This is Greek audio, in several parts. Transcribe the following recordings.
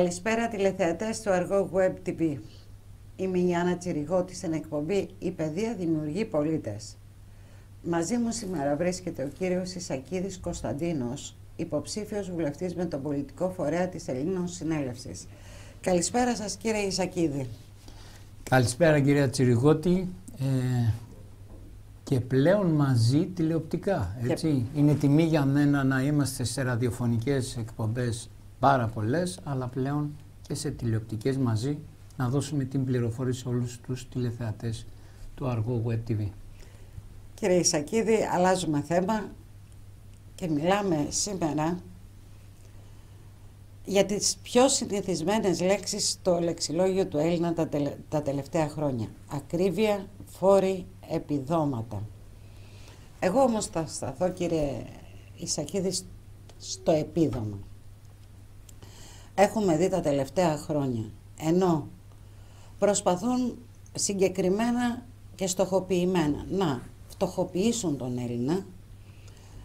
Καλησπέρα τηλεθεατές του Αργό Web TV. Είμαι η Άννα Τσιριγώτη στην εκπομπή «Η παιδεία δημιουργεί πολίτες». Μαζί μου σήμερα βρίσκεται ο κύριος Ισακίδης Κωνσταντίνος, υποψήφιος βουλευτής με τον πολιτικό φορέα της Ελλήνων Συνέλευσης. Καλησπέρα σας κύριε Ισακίδη. Καλησπέρα κυρία Τσιριγώτη ε, και πλέον μαζί τηλεοπτικά. Έτσι. Είναι τιμή για μένα να είμαστε σε ραδιοφωνικές εκπομπές πάρα πολλές, αλλά πλέον και σε τηλεοπτικές μαζί να δώσουμε την πληροφόρηση σε όλους τους τηλεθεατές του Αργού Web TV. Κύριε Ισακίδη, αλλάζουμε θέμα και μιλάμε σήμερα για τις πιο συνηθισμένες λέξεις στο λεξιλόγιο του Έλληνα τα, τα τελευταία χρόνια. Ακρίβεια, φόροι, επιδόματα. Εγώ όμως θα σταθώ κύριε Ισακίδη στο επίδομα. Έχουμε δει τα τελευταία χρόνια, ενώ προσπαθούν συγκεκριμένα και στοχοποιημένα να φτωχοποιήσουν τον Έλληνα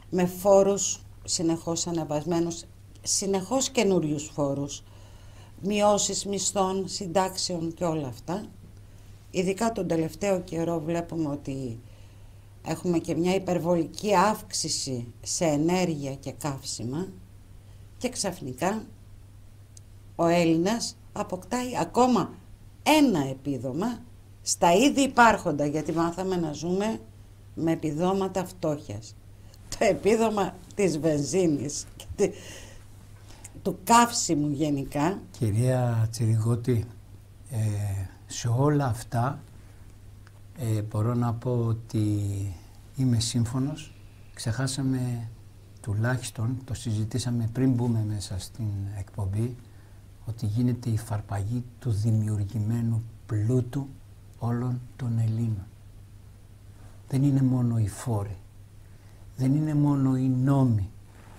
με φόρους συνεχώς αναβασμένους, συνεχώς καινούριους φόρους, μειώσεις μισθών, συντάξεων και όλα αυτά. Ειδικά τον τελευταίο καιρό βλέπουμε ότι έχουμε και μια υπερβολική αύξηση σε ενέργεια και καύσιμα και ξαφνικά ο Έλληνας αποκτάει ακόμα ένα επίδομα στα ήδη υπάρχοντα γιατί μάθαμε να ζούμε με επιδόματα φτώχειας. Το επίδομα της βενζίνης και του καύσιμου γενικά. Κυρία Τσιριγότη, ε, σε όλα αυτά ε, μπορώ να πω ότι είμαι σύμφωνος. Ξεχάσαμε τουλάχιστον, το συζητήσαμε πριν μπούμε μέσα στην εκπομπή, ότι γίνεται η φαρπαγή του δημιουργημένου πλούτου όλων των Ελλήνων. Δεν είναι μόνο οι φόροι, δεν είναι μόνο οι νόμοι,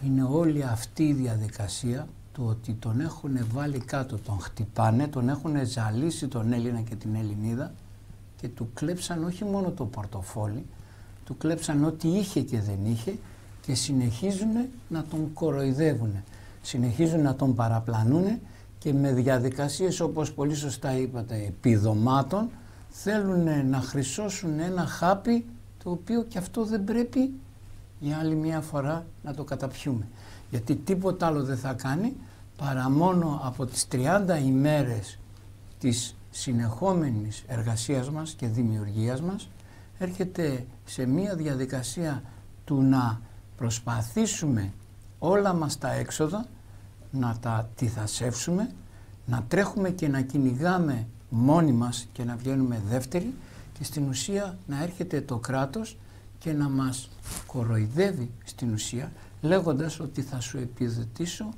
είναι όλη αυτή η διαδικασία του ότι τον έχουν βάλει κάτω, τον χτυπάνε, τον έχουν ζαλίσει τον Έλληνα και την Ελληνίδα και του κλέψαν όχι μόνο το πορτοφόλι, του κλέψαν ό,τι είχε και δεν είχε και συνεχίζουν να τον κοροϊδεύουν, συνεχίζουν να τον παραπλανούν και με διαδικασίες όπως πολύ σωστά είπατε επιδομάτων θέλουν να χρυσώσουν ένα χάπι το οποίο και αυτό δεν πρέπει για άλλη μια φορά να το καταπιούμε. Γιατί τίποτα άλλο δεν θα κάνει παρά μόνο από τις 30 ημέρες της συνεχόμενης εργασίας μας και δημιουργίας μας έρχεται σε μια διαδικασία του να προσπαθήσουμε όλα μας τα έξοδα να τα τυθασεύσουμε, να τρέχουμε και να κυνηγάμε μόνοι μας και να βγαίνουμε δεύτεροι και στην ουσία να έρχεται το κράτος και να μας κοροϊδεύει στην ουσία λέγοντας ότι θα σου επιδοτήσω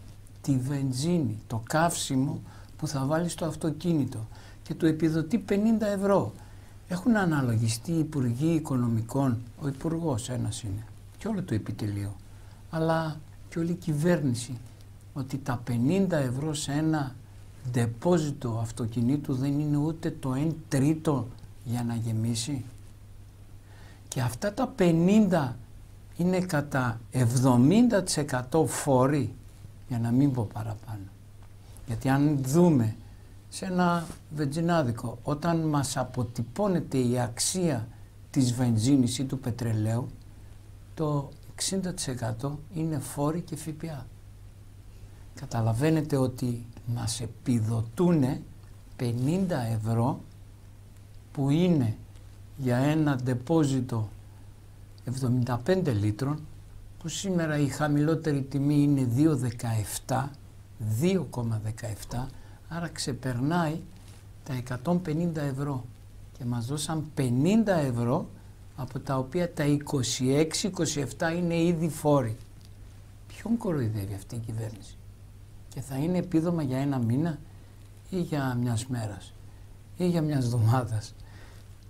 τη βενζίνη, το καύσιμο που θα βάλεις στο αυτοκίνητο και του επιδοτεί 50 ευρώ. Έχουν αναλογιστεί οι Υπουργοί Οικονομικών, ο Υπουργός ένας είναι και όλο το επιτελείο, αλλά και όλη η κυβέρνηση ότι τα 50 ευρώ σε ένα ντεπόζιτο αυτοκινήτου δεν είναι ούτε το 1 τρίτο για να γεμίσει. Και αυτά τα 50 είναι κατά 70% φόροι για να μην πω παραπάνω. Γιατί αν δούμε σε ένα βενζινάδικο όταν μας αποτυπώνεται η αξία της βενζίνης ή του πετρελαίου το 60% είναι φόροι και ΦΠΑ. Καταλαβαίνετε ότι μας επιδοτούν 50 ευρώ που είναι για ένα ντεπόζιτο 75 λίτρων που σήμερα η χαμηλότερη τιμή είναι 2,17 2,17 άρα ξεπερνάει τα 150 ευρώ και μας δώσαν 50 ευρώ από τα οποία τα 26-27 είναι ήδη φόροι. Ποιον κοροϊδεύει αυτή η κυβέρνηση; Και θα είναι επίδομα για ένα μήνα ή για μιας μέρας ή για μιας εβδομάδας.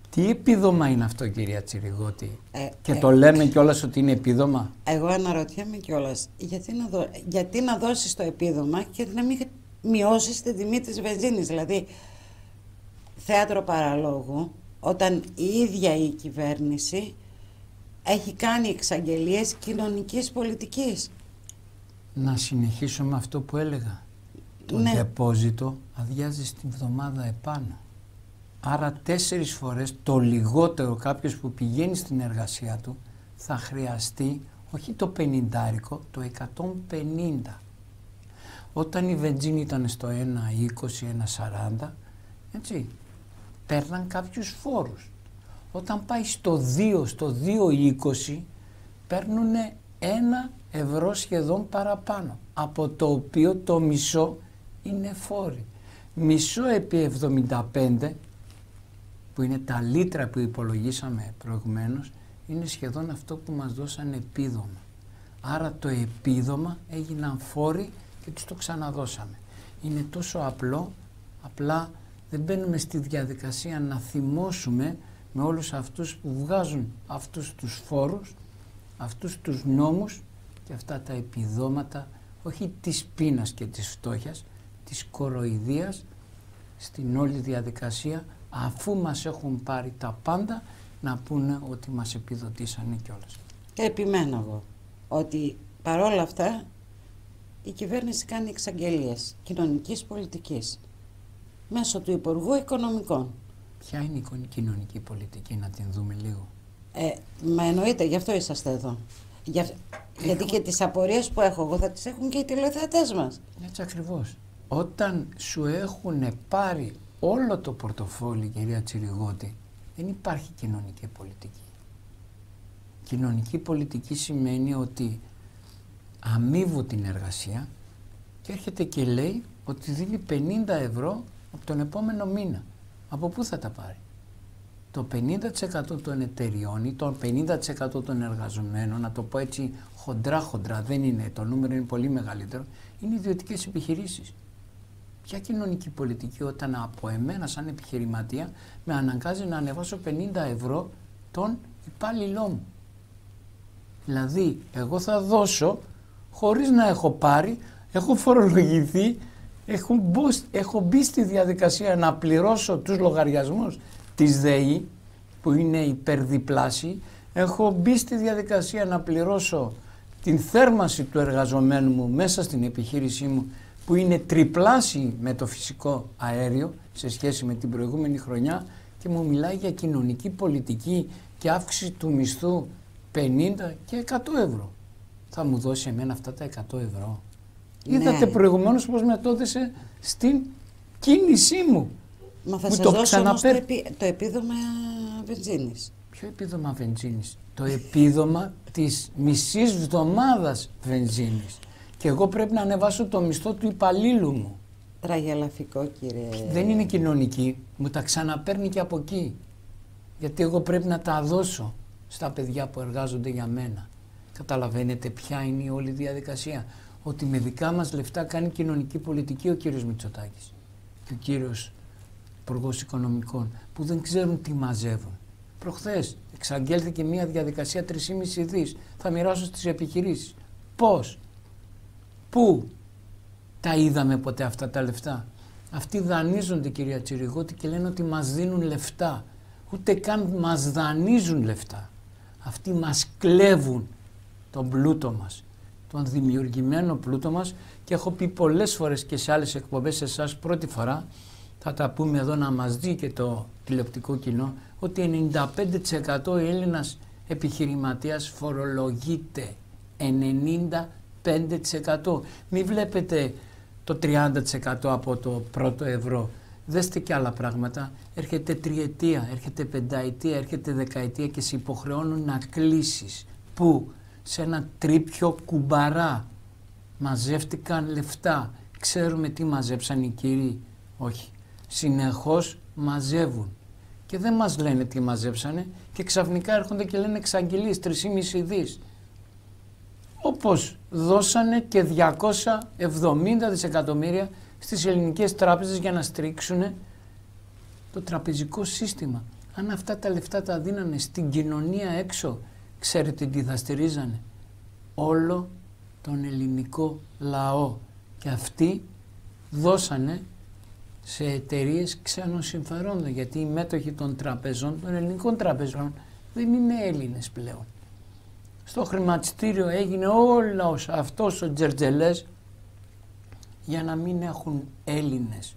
Τι επίδομα είναι αυτό κυρία Τσιριγότη; Ε, και ε, το λέμε κιόλας ότι είναι επίδομα; Εγώ αναρωτιέμαι κιόλας γιατί, να δω, γιατί να δώσεις το επίδομα και να μην μειώσεις τη τιμή της βενζίνης; Δηλαδή θέατρο παραλόγου όταν η ίδια η κυβέρνηση έχει κάνει εξαγγελίες κοινωνικής πολιτικής. Να συνεχίσω με αυτό που έλεγα. Το ναι. δεπόζιτο αδειάζει στην βδομάδα επάνω. Άρα τέσσερις φορές το λιγότερο κάποιος που πηγαίνει στην εργασία του θα χρειαστεί όχι το 50, το 150. Όταν η βενζίνη ήταν στο 1,20, 1,40, έτσι, παίρναν κάποιους φόρους. Όταν πάει στο 2, στο 2,20, παίρνουν ένα ευρώ σχεδόν παραπάνω, από το οποίο το μισό είναι φόροι. Μισό επί 75, που είναι τα λίτρα που υπολογίσαμε προηγουμένως, είναι σχεδόν αυτό που μας δώσαν επίδομα. Άρα το επίδομα έγιναν φόροι και τους το ξαναδώσαμε. Είναι τόσο απλό, απλά δεν μπαίνουμε στη διαδικασία να θυμώσουμε με όλους αυτούς που βγάζουν αυτούς τους φόρους, αυτούς τους νόμους και αυτά τα επιδόματα, όχι της πείνας και της φτώχειας, της κοροϊδίας στην όλη διαδικασία αφού μας έχουν πάρει τα πάντα να πούνε ότι μας επιδοτήσανε κιόλας. Και επιμένω εγώ ότι παρόλα αυτά η κυβέρνηση κάνει εξαγγελίες κοινωνικής πολιτικής μέσω του Υπουργού Οικονομικών. Ποια είναι η κοινωνική πολιτική να την δούμε λίγο. Ε, μα εννοείται, γι' αυτό είσαστε εδώ. Για, Γιατί και τις απορίες που έχω εγώ θα τις έχουν και οι τηλεθεατές μας. Έτσι ακριβώς. Όταν σου έχουν πάρει όλο το πορτοφόλι κυρία Τσιριγώτη δεν υπάρχει κοινωνική πολιτική. Κοινωνική πολιτική σημαίνει ότι αμείβω την εργασία και έρχεται και λέει ότι δίνει 50 ευρώ από τον επόμενο μήνα. Από πού θα τα πάρει; Το 50% των εταιριών ή το 50% των εργαζομένων, να το πω έτσι χοντρά χοντρά, δεν είναι, το νούμερο είναι πολύ μεγαλύτερο, είναι ιδιωτικές επιχειρήσεις. Ποια κοινωνική πολιτική όταν από εμένα σαν επιχειρηματία με αναγκάζει να ανεβάσω 50 ευρώ τον υπάλληλό μου. Δηλαδή εγώ θα δώσω χωρίς να έχω πάρει, έχω φορολογηθεί, έχω, έχω μπει στη διαδικασία να πληρώσω τους λογαριασμούς της ΔΕΗ που είναι υπερδιπλάσιοι, έχω μπει στη διαδικασία να πληρώσω την θέρμανση του εργαζομένου μου μέσα στην επιχείρησή μου που είναι τριπλάσιοι με το φυσικό αέριο σε σχέση με την προηγούμενη χρονιά και μου μιλάει για κοινωνική πολιτική και αύξηση του μισθού 50 και 100 ευρώ. Θα μου δώσει εμένα αυτά τα 100 ευρώ. Ναι. Είδατε προηγουμένως πώς με το στην κίνησή μου. Μα θα σας το δώσω όμως το, επί, το επίδομα βενζίνης. Ποιο επίδομα βενζίνης; Το επίδομα της μισής βδομάδας βενζίνης και εγώ πρέπει να ανεβάσω το μισθό του υπαλλήλου μου. Τραγελαφικό κύριε. Δεν είναι κοινωνική, μου τα ξαναπαίρνει και από εκεί. Γιατί εγώ πρέπει να τα δώσω στα παιδιά που εργάζονται για μένα. Καταλαβαίνετε ποια είναι η όλη διαδικασία. Ότι με δικά μας λεφτά κάνει κοινωνική πολιτική ο κύριος Μητσοτάκης και ο κύριος Υπουργός Οικονομικών που δεν ξέρουν τι μαζεύουν. Προχθές εξαγγέλθηκε μια διαδικασία 3,5 δις. Θα μοιράσω στις επιχειρήσεις. Πώς; Πού; Τα είδαμε ποτέ αυτά τα λεφτά; Αυτοί δανείζονται κυρία Τσιριγώτη και λένε ότι μας δίνουν λεφτά. Ούτε καν μας δανείζουν λεφτά. Αυτοί μας κλέβουν τον πλούτο μας, τον δημιουργημένο πλούτο μας και έχω πει πολλές φορές και σε άλλες εκπομπές σε εσάς πρώτη φορά θα τα πούμε εδώ να μας δει και το τηλεοπτικό κοινό ότι 95% Έλληνας επιχειρηματίας φορολογείται 90 5%. Μην βλέπετε το 30% από το πρώτο ευρώ. Δέστε και άλλα πράγματα. Έρχεται τριετία, έρχεται πενταετία, έρχεται δεκαετία και σε υποχρεώνουν να κλείσεις. Πού; Σε ένα τρίπιο κουμπαρά. Μαζεύτηκαν λεφτά. Ξέρουμε τι μαζέψαν οι κύριοι; Όχι. Συνεχώς μαζεύουν. Και δεν μας λένε τι μαζέψανε και ξαφνικά έρχονται και λένε εξαγγελίες 3,5 δις όπως δώσανε και 270 δισεκατομμύρια στις ελληνικές τράπεζες για να στρίξουν το τραπεζικό σύστημα. Αν αυτά τα λεφτά τα δίνανε στην κοινωνία έξω, ξέρετε τι θα στηρίζανε. Όλο τον ελληνικό λαό. Και αυτοί δώσανε σε εταιρείες ξένων συμφερόντων, γιατί οι μέτοχοι των τραπεζών, των ελληνικών τραπεζών, δεν είναι Έλληνες πλέον στο χρηματιστήριο έγινε όλος αυτός ο τζερτζελές για να μην έχουν Έλληνες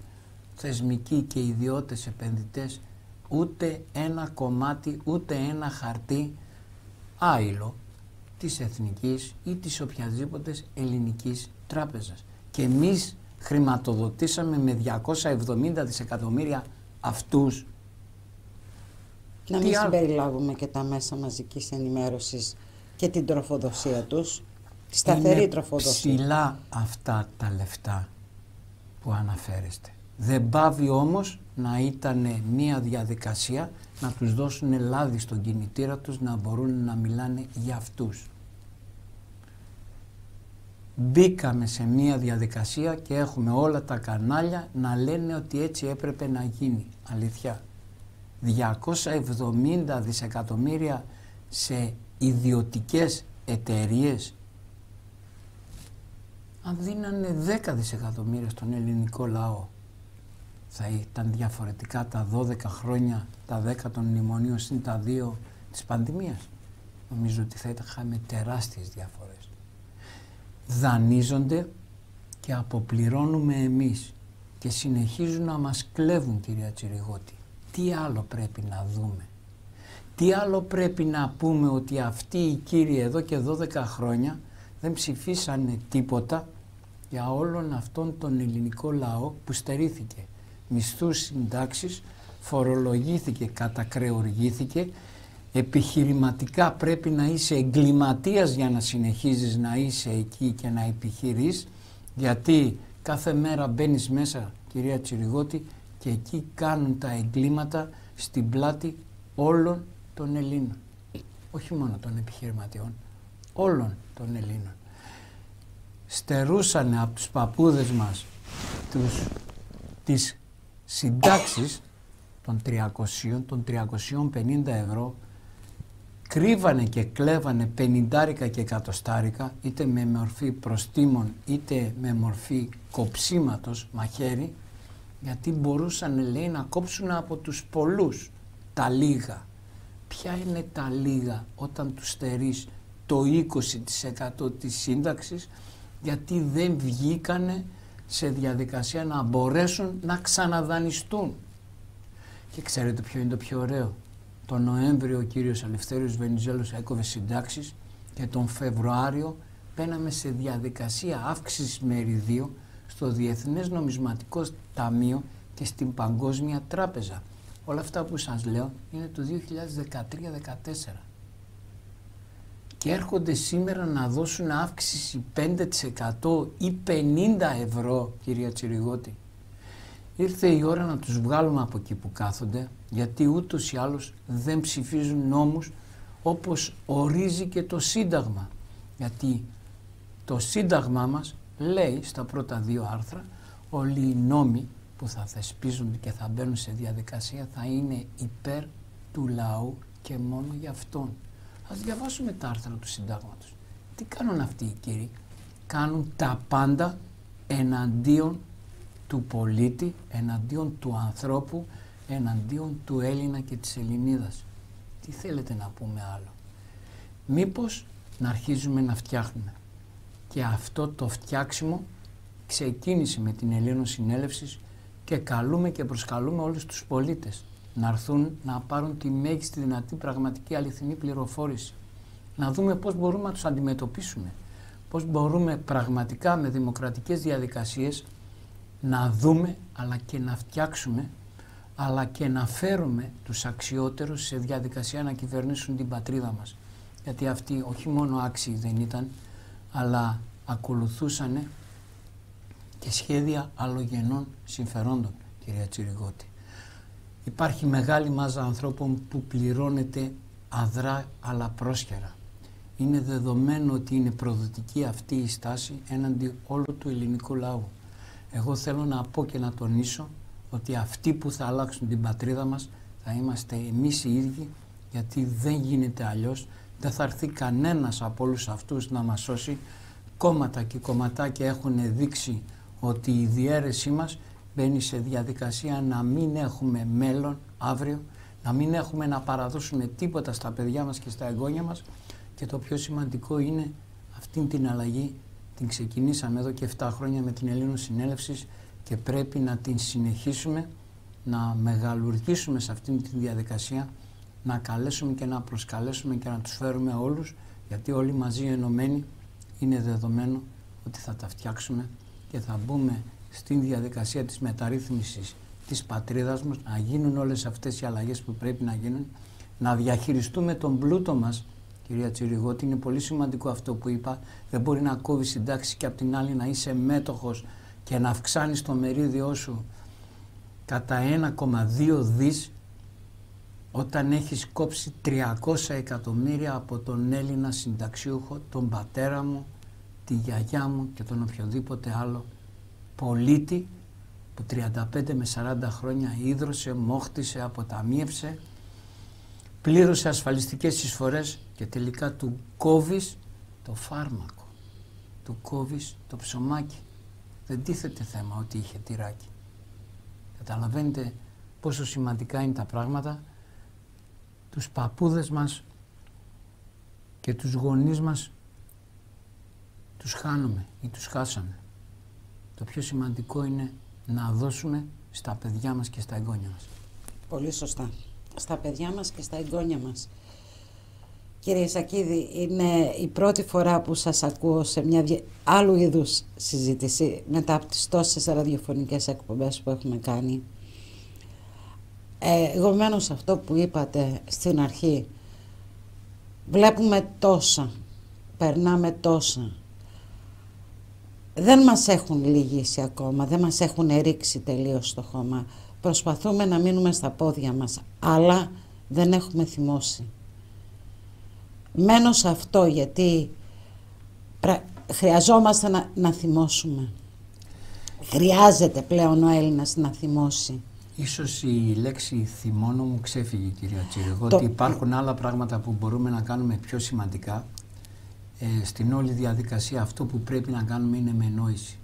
θεσμικοί και ιδιώτες επενδυτές ούτε ένα κομμάτι, ούτε ένα χαρτί άειλο της εθνικής ή της οποιασδήποτε ελληνικής τράπεζας. Και εμείς χρηματοδοτήσαμε με 270 δισεκατομμύρια αυτούς. Να μην συμπεριλάβουμε και τα μέσα μαζικής ενημέρωσης και την τροφοδοσία τους, τη σταθερή Είναι τροφοδοσία. ψηλά αυτά τα λεφτά που αναφέρεστε. Δεν πάβει όμως να ήταν μία διαδικασία να τους δώσουν λάδι στον κινητήρα τους να μπορούν να μιλάνε για αυτούς. Μπήκαμε σε μία διαδικασία και έχουμε όλα τα κανάλια να λένε ότι έτσι έπρεπε να γίνει. Αλήθεια. 270 δισεκατομμύρια σε ιδιωτικές εταιρείες αν δίνανε 10 δισεκατομμύρια στον ελληνικό λαό θα ήταν διαφορετικά τα 12 χρόνια, τα 10 των μνημονίων συν τα 2 της πανδημίας. Νομίζω ότι θα είχαμε τεράστιες διαφορές. Δανείζονται και αποπληρώνουμε εμείς και συνεχίζουν να μας κλέβουν κυρία Τσιριγότη. Τι άλλο πρέπει να δούμε; Τι άλλο πρέπει να πούμε ότι αυτοί οι κύριοι εδώ και 12 χρόνια δεν ψηφίσανε τίποτα για όλον αυτόν τον ελληνικό λαό που στερήθηκε; Μισθούς συντάξεις, φορολογήθηκε, κατακρεουργήθηκε, επιχειρηματικά πρέπει να είσαι εγκληματίας για να συνεχίζεις να είσαι εκεί και να επιχειρείς, γιατί κάθε μέρα μπαίνεις μέσα, κυρία Τσιριγότη, και εκεί κάνουν τα εγκλήματα στην πλάτη όλων των Ελλήνων. Όχι μόνο των επιχειρηματιών, όλων των Ελλήνων. Στερούσανε από τους παππούδες μας τους, τις συντάξεις των 300, των 350 ευρώ κρύβανε και κλέβανε πενιντάρικα και εκατοστάρικα είτε με μορφή προστήμων είτε με μορφή κοψίματος μαχαίρι γιατί μπορούσαν λέει να κόψουν από τους πολλούς τα λίγα. Ποια είναι τα λίγα όταν τους στερείς το 20% της σύνταξης γιατί δεν βγήκανε σε διαδικασία να μπορέσουν να ξαναδανιστούν. Και ξέρετε ποιο είναι το πιο ωραίο; Τον Νοέμβριο ο κύριος Αλευθέριος Βενιζέλος έκοβε συντάξεις και τον Φεβρουάριο μπαίναμε σε διαδικασία αύξησης μεριδίου στο Διεθνές Νομισματικό Ταμείο και στην Παγκόσμια Τράπεζα. Όλα αυτά που σας λέω είναι το 2013-2014 και έρχονται σήμερα να δώσουν αύξηση 5% ή 50 ευρώ κυρία Τσιριγότη. Ήρθε η ώρα να τους βγάλουμε από εκεί που κάθονται γιατί ούτως ή άλλως δεν ψηφίζουν νόμους όπως ορίζει και το Σύνταγμα. Γιατί το Σύνταγμά μας λέει στα πρώτα δύο άρθρα όλοι οι νόμοι που θα θεσπίζονται και θα μπαίνουν σε διαδικασία θα είναι υπέρ του λαού και μόνο για αυτόν. Ας διαβάσουμε τα άρθρα του συντάγματος. Τι κάνουν αυτοί οι κύριοι; Κάνουν τα πάντα εναντίον του πολίτη, εναντίον του ανθρώπου, εναντίον του Έλληνα και της Ελληνίδας. Τι θέλετε να πούμε άλλο; Μήπως να αρχίζουμε να φτιάχνουμε. Και αυτό το φτιάξιμο ξεκίνησε με την Ελλήνων Συνέλευσης και καλούμε και προσκαλούμε όλους τους πολίτες να έρθουν να πάρουν τη μέγιστη δυνατή πραγματική αληθινή πληροφόρηση. Να δούμε πώς μπορούμε να τους αντιμετωπίσουμε. Πώς μπορούμε πραγματικά με δημοκρατικές διαδικασίες να δούμε αλλά και να φτιάξουμε αλλά και να φέρουμε τους αξιότερους σε διαδικασία να κυβερνήσουν την πατρίδα μας. Γιατί αυτοί όχι μόνο άξιοι δεν ήταν, αλλά ακολουθούσαν και σχέδια αλλογενών συμφερόντων, κυρία Τσιριγότη. Υπάρχει μεγάλη μάζα ανθρώπων που πληρώνεται αδρά αλλά πρόσχερα. Είναι δεδομένο ότι είναι προδοτική αυτή η στάση έναντι όλου του ελληνικού λαού. Εγώ θέλω να πω και να τονίσω ότι αυτοί που θα αλλάξουν την πατρίδα μας θα είμαστε εμείς οι ίδιοι γιατί δεν γίνεται αλλιώς. Δεν θα έρθει κανένας από όλους αυτούς να μας σώσει. Κόμματα και κομματάκια έχουν δείξει ότι η διαίρεσή μας μπαίνει σε διαδικασία να μην έχουμε μέλλον αύριο, να μην έχουμε να παραδώσουμε τίποτα στα παιδιά μας και στα εγγόνια μας και το πιο σημαντικό είναι αυτή την αλλαγή Την ξεκινήσαμε εδώ και 7 χρόνια με την Ελλήνων Συνέλευσης και πρέπει να την συνεχίσουμε, να μεγαλουργήσουμε σε αυτήν τη διαδικασία, να καλέσουμε και να προσκαλέσουμε και να τους φέρουμε όλους, γιατί όλοι μαζί ενωμένοι είναι δεδομένο ότι θα τα φτιάξουμε και θα μπούμε στην διαδικασία της μεταρρύθμισης της πατρίδας μας, να γίνουν όλες αυτές οι αλλαγές που πρέπει να γίνουν, να διαχειριστούμε τον πλούτο μας, κυρία Τσιριγότη, είναι πολύ σημαντικό αυτό που είπα, δεν μπορεί να κόβεις συντάξεις και απ' την άλλη να είσαι μέτοχος και να αυξάνεις το μερίδιό σου κατά 1,2 δις όταν έχεις κόψει 300 εκατομμύρια από τον Έλληνα συνταξιούχο, τον πατέρα μου, τη γιαγιά μου και τον οποιοδήποτε άλλο πολίτη που 35 με 40 χρόνια ίδρωσε, μόχτισε, αποταμίευσε, πλήρωσε ασφαλιστικές εισφορές και τελικά του κόβεις το φάρμακο, του κόβεις το ψωμάκι. Δεν τίθεται θέμα ότι είχε τυράκι. Καταλαβαίνετε πόσο σημαντικά είναι τα πράγματα. Τους παππούδες μας και τους γονείς μας τους χάνουμε ή τους χάσαμε. Το πιο σημαντικό είναι να δώσουμε στα παιδιά μας και στα εγγόνια μας. Πολύ σωστά. Στα παιδιά μας και στα εγγόνια μας. Κύριε Σακίδη, είναι η πρώτη φορά που σας ακούω σε μια άλλου είδους συζήτηση μετά από τις τόσες ραδιοφωνικές εκπομπές που έχουμε κάνει. Ε, εγώ μένω σε αυτό που είπατε στην αρχή. Βλέπουμε τόσα, περνάμε τόσα δεν μας έχουν λυγίσει ακόμα, δεν μας έχουν ρίξει τελείως στο χώμα. Προσπαθούμε να μείνουμε στα πόδια μας, αλλά δεν έχουμε θυμώσει. Μένω σε αυτό γιατί χρειαζόμαστε να, να θυμώσουμε. Χρειάζεται πλέον ο Έλληνας να θυμώσει. Ίσως η λέξη θυμόνο μου ξέφυγε κυρία Τσίριγο, ότι υπάρχουν άλλα πράγματα που μπορούμε να κάνουμε πιο σημαντικά ε, στην όλη διαδικασία αυτό που πρέπει να κάνουμε είναι με νόηση.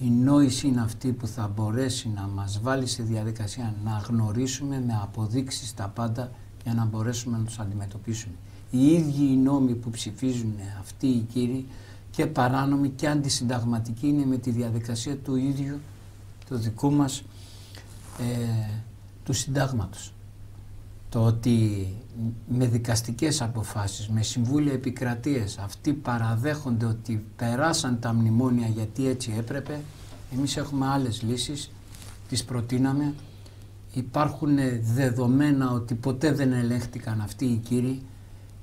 Η νόηση είναι αυτή που θα μπορέσει να μας βάλει σε διαδικασία να γνωρίσουμε με αποδείξεις τα πάντα για να μπορέσουμε να τους αντιμετωπίσουμε. Οι ίδιοι οι νόμοι που ψηφίζουν αυτοί οι κύριοι και παράνομοι και αντισυνταγματικοί είναι με τη διαδικασία του ίδιου του δικού μας ε, του συντάγματος το ότι με δικαστικές αποφάσεις, με συμβούλια επικρατείες αυτοί παραδέχονται ότι περάσαν τα μνημόνια γιατί έτσι έπρεπε εμείς έχουμε άλλες λύσεις, τις προτείναμε υπάρχουν δεδομένα ότι ποτέ δεν ελέγχτηκαν αυτοί οι κύριοι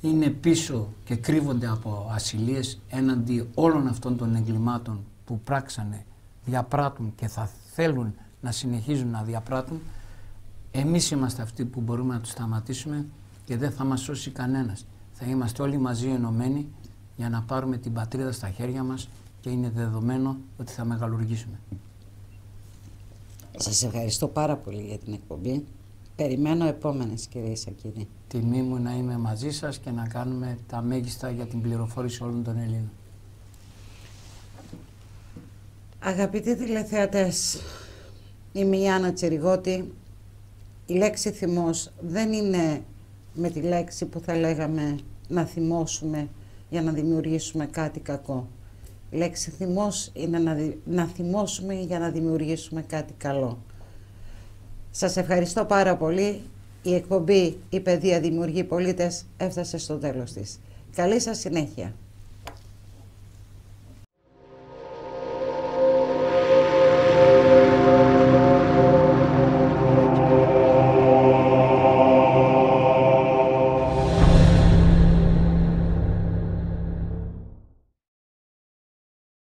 είναι πίσω και κρύβονται από ασυλίες έναντι όλων αυτών των εγκλημάτων που πράξανε, διαπράττουν και θα θέλουν να συνεχίζουν να διαπράττουν εμείς είμαστε αυτοί που μπορούμε να τους σταματήσουμε και δεν θα μας σώσει κανένας. Θα είμαστε όλοι μαζί ενωμένοι για να πάρουμε την πατρίδα στα χέρια μας και είναι δεδομένο ότι θα μεγαλουργήσουμε. Σας ευχαριστώ πάρα πολύ για την εκπομπή. Περιμένω επόμενες κύριε Σακίδη. Τιμή μου να είμαι μαζί σας και να κάνουμε τα μέγιστα για την πληροφόρηση όλων των Ελλήνων. Αγαπητοί τηλεθεατές, είμαι η Άννα Τσεριγότη η λέξη θυμός δεν είναι με τη λέξη που θα λέγαμε να θυμώσουμε για να δημιουργήσουμε κάτι κακό. Η λέξη θυμός είναι να, να θυμώσουμε για να δημιουργήσουμε κάτι καλό. Σας ευχαριστώ πάρα πολύ. Η εκπομπή «Η παιδεία δημιουργεί πολίτες» έφτασε στο τέλος της. Καλή σας συνέχεια.